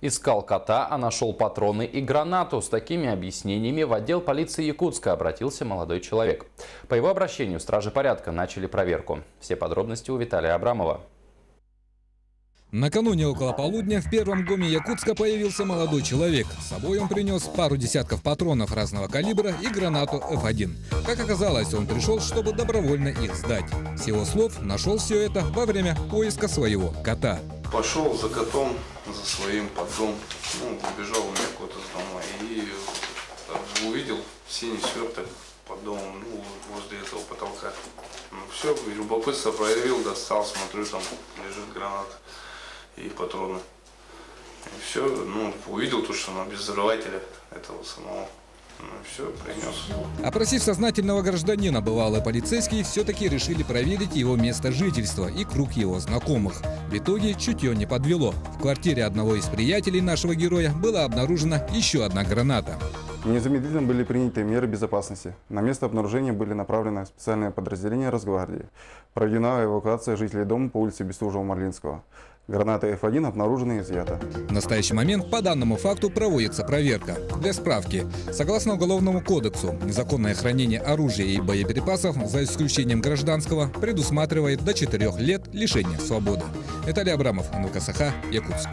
Искал кота, а нашел патроны и гранату. С такими объяснениями в отдел полиции Якутска обратился молодой человек. По его обращению стражи порядка начали проверку. Все подробности у Виталия Абрамова. Накануне около полудня в первом ГОМе Якутска появился молодой человек. С собой он принес пару десятков патронов разного калибра и гранату F1. Как оказалось, он пришел, чтобы добровольно их сдать. С его слов, нашел все это во время поиска своего кота. Пошел за котом, за своим потом, ну, убежал у меня кот из дома и э, увидел синий сверток под домом, ну, возле этого потолка. Ну, все, любопытство проявил, достал, смотрю, там лежит граната и патроны. И все, ну, увидел то, что она без этого самого. Ну, все, принес. Опросив сознательного гражданина, бывалые полицейские все-таки решили проверить его место жительства и круг его знакомых. В итоге чутье не подвело. В квартире одного из приятелей нашего героя была обнаружена еще одна граната. Незамедлительно были приняты меры безопасности. На место обнаружения были направлены специальные подразделения Росгвардии. Проведена эвакуация жителей дома по улице Бестужева-Марлинского. Граната F1 обнаружена и изъята. В настоящий момент по данному факту проводится проверка. Для справки, согласно Уголовному кодексу, незаконное хранение оружия и боеприпасов, за исключением гражданского, предусматривает до 4 лет лишения свободы. Виталий Абрамов, НВК Саха, Якутск.